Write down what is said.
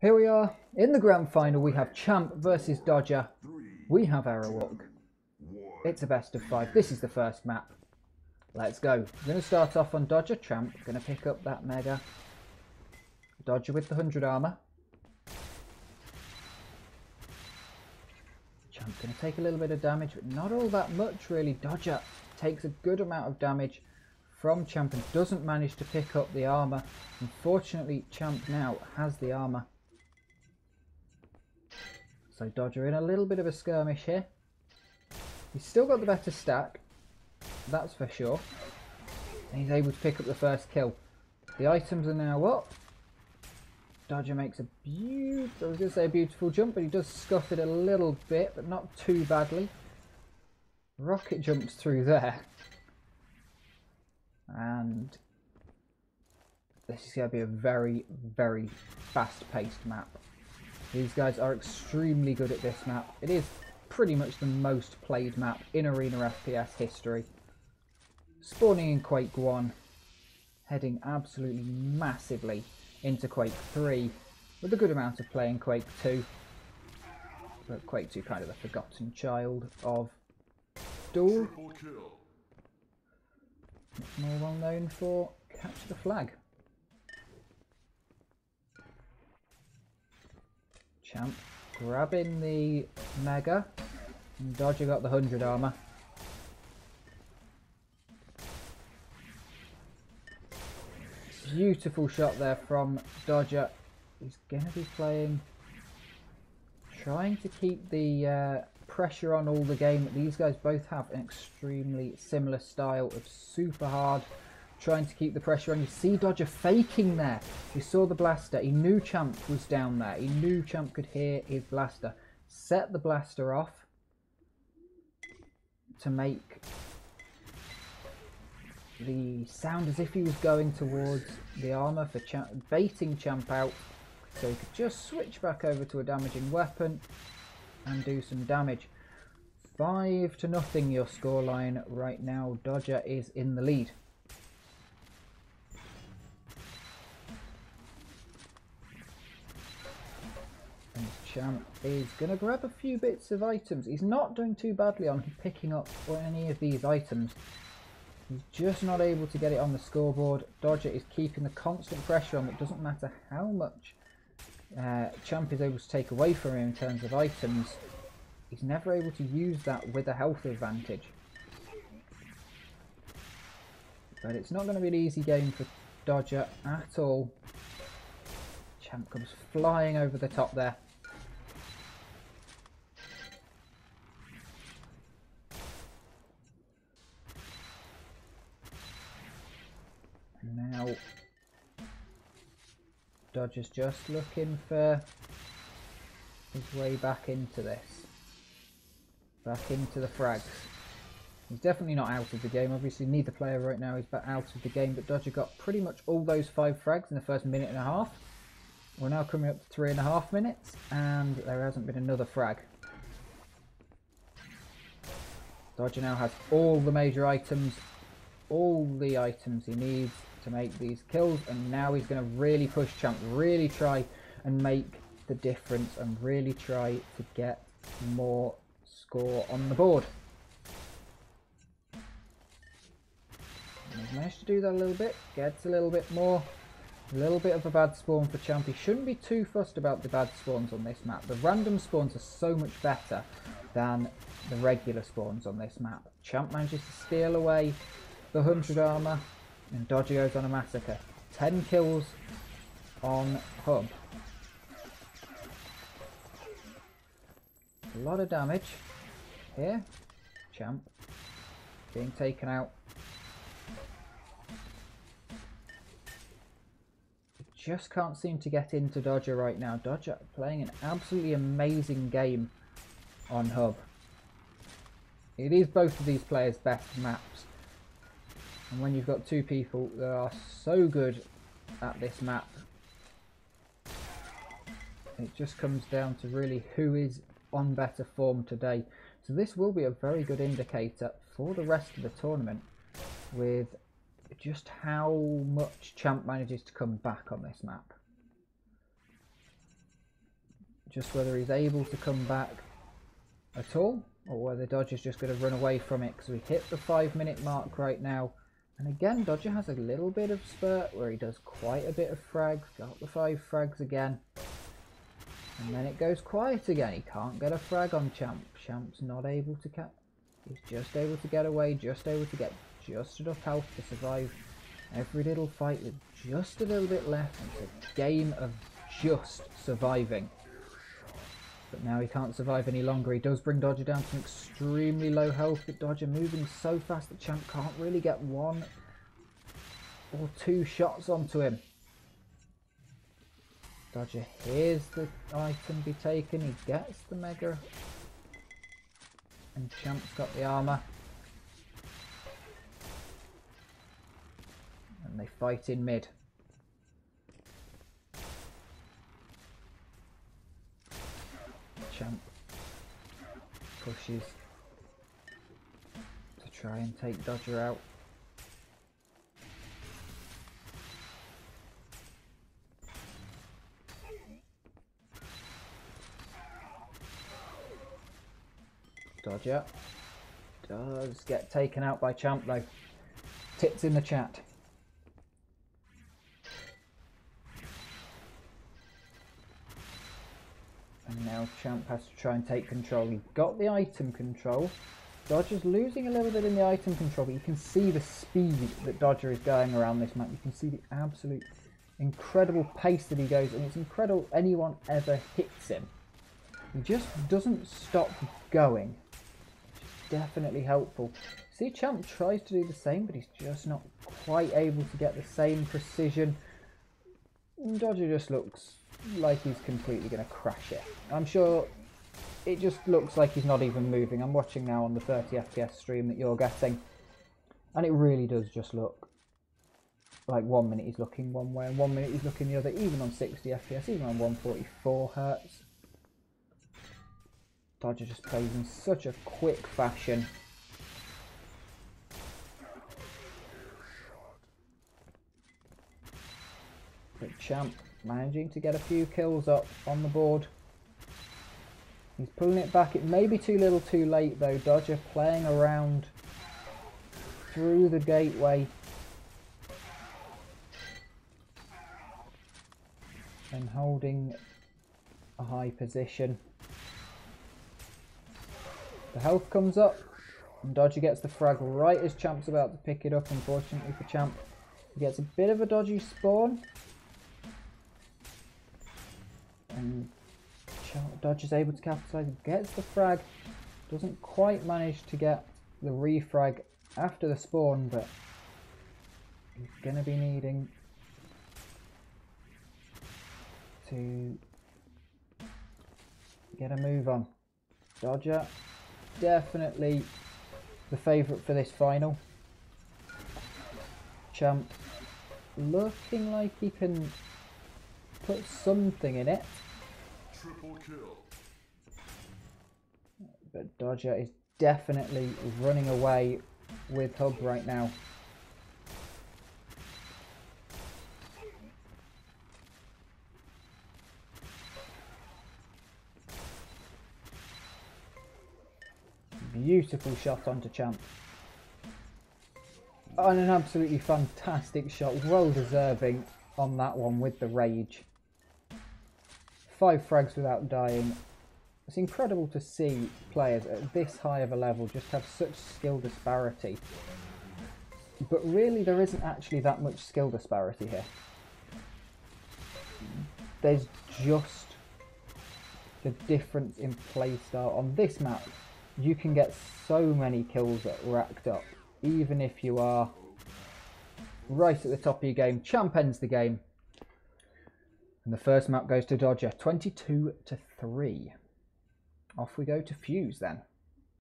Here we are in the grand final. We have Champ versus Dodger. We have Aerowalk. It's a best of five. This is the first map. Let's go. I'm going to start off on Dodger. Champ going to pick up that Mega. Dodger with the 100 armor. Champ going to take a little bit of damage, but not all that much really. Dodger takes a good amount of damage from Champ and doesn't manage to pick up the armor. Unfortunately, Champ now has the armor. So Dodger in a little bit of a skirmish here. He's still got the better stack, that's for sure. And he's able to pick up the first kill. The items are now up. Dodger makes a beautiful, I was going to say a beautiful jump, but he does scuff it a little bit, but not too badly. Rocket jumps through there. And this is going to be a very, very fast-paced map. These guys are extremely good at this map. It is pretty much the most played map in Arena FPS history. Spawning in Quake 1, heading absolutely massively into Quake 3, with a good amount of play in Quake 2. But Quake 2 kind of the forgotten child of Duel. Much more well known for Catch the Flag. Champ grabbing the Mega. And Dodger got the 100 armor. Beautiful shot there from Dodger. He's going to be playing... Trying to keep the uh, pressure on all the game. These guys both have an extremely similar style of super hard trying to keep the pressure on. You see Dodger faking there. You saw the blaster. He knew Champ was down there. He knew Champ could hear his blaster. Set the blaster off to make the sound as if he was going towards the armour for baiting Champ out. So he could just switch back over to a damaging weapon and do some damage. Five to nothing your scoreline right now. Dodger is in the lead. Champ is going to grab a few bits of items. He's not doing too badly on picking up any of these items. He's just not able to get it on the scoreboard. Dodger is keeping the constant pressure on. It doesn't matter how much uh, Champ is able to take away from him in terms of items. He's never able to use that with a health advantage. But it's not going to be an easy game for Dodger at all. Champ comes flying over the top there. Now, Just looking for his way back into this. Back into the frags. He's definitely not out of the game. Obviously, neither player right now is out of the game. But Dodger got pretty much all those five frags in the first minute and a half. We're now coming up to three and a half minutes. And there hasn't been another frag. Dodger now has all the major items. All the items he needs to make these kills and now he's going to really push Champ, really try and make the difference and really try to get more score on the board. He's managed to do that a little bit, gets a little bit more, a little bit of a bad spawn for Champ. He shouldn't be too fussed about the bad spawns on this map. The random spawns are so much better than the regular spawns on this map. Champ manages to steal away the 100 armor, and Dodger goes on a massacre. 10 kills on Hub. A lot of damage here. Champ being taken out. Just can't seem to get into Dodger right now. Dodger playing an absolutely amazing game on Hub. It is both of these players' best maps. And when you've got two people that are so good at this map, it just comes down to really who is on better form today. So this will be a very good indicator for the rest of the tournament with just how much Champ manages to come back on this map. Just whether he's able to come back at all or whether Dodge is just going to run away from it because we hit the five minute mark right now. And again, Dodger has a little bit of spurt where he does quite a bit of frags. Got the five frags again. And then it goes quiet again. He can't get a frag on Champ. Champ's not able to catch. He's just able to get away, just able to get just enough health to survive every little fight with just a little bit left. It's a game of just surviving. But now he can't survive any longer. He does bring Dodger down to an extremely low health, but Dodger moving so fast that Champ can't really get one or two shots onto him. Dodger hears the item be taken, he gets the Mega, and Champ's got the armour. And they fight in mid. Champ pushes to try and take Dodger out. Dodger does get taken out by Champ though. Tits in the chat. Champ has to try and take control. He got the item control. Dodger's losing a little bit in the item control, but you can see the speed that Dodger is going around this map. You can see the absolute incredible pace that he goes, and it's incredible anyone ever hits him. He just doesn't stop going. Definitely helpful. See, Champ tries to do the same, but he's just not quite able to get the same precision. Dodger just looks like he's completely going to crash it. I'm sure it just looks like he's not even moving. I'm watching now on the 30 FPS stream that you're getting. And it really does just look like one minute he's looking one way and one minute he's looking the other, even on 60 FPS, even on 144 hertz. Dodger just plays in such a quick fashion. But Champ managing to get a few kills up on the board. He's pulling it back. It may be too little too late though. Dodger playing around through the gateway. And holding a high position. The health comes up. And Dodger gets the frag right as Champ's about to pick it up, unfortunately for Champ. He gets a bit of a dodgy spawn. And Dodge is able to capitalize, gets the frag, doesn't quite manage to get the refrag after the spawn, but he's going to be needing to get a move on. Dodger, definitely the favourite for this final. Champ looking like he can put something in it. Triple kill. But Dodger is definitely running away with Hub right now. Beautiful shot onto Champ. And an absolutely fantastic shot, well deserving on that one with the rage five frags without dying. It's incredible to see players at this high of a level just have such skill disparity. But really there isn't actually that much skill disparity here. There's just the difference in playstyle. On this map, you can get so many kills racked up, even if you are right at the top of your game. Champ ends the game and the first map goes to Dodger, 22 to 3. Off we go to Fuse then.